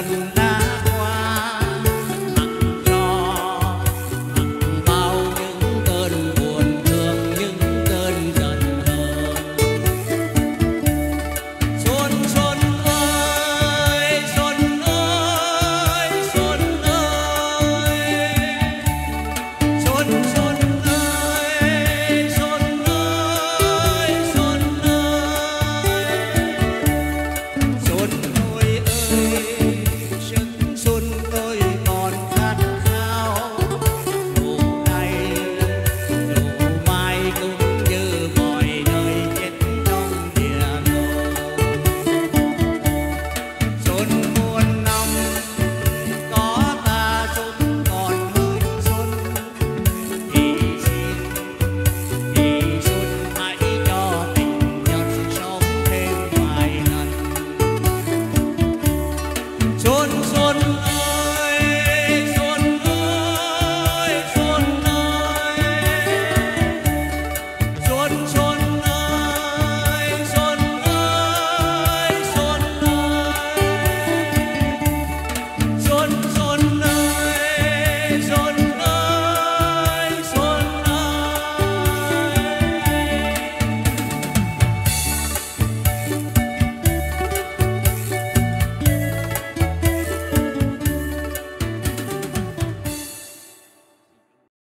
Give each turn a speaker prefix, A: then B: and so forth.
A: Taruna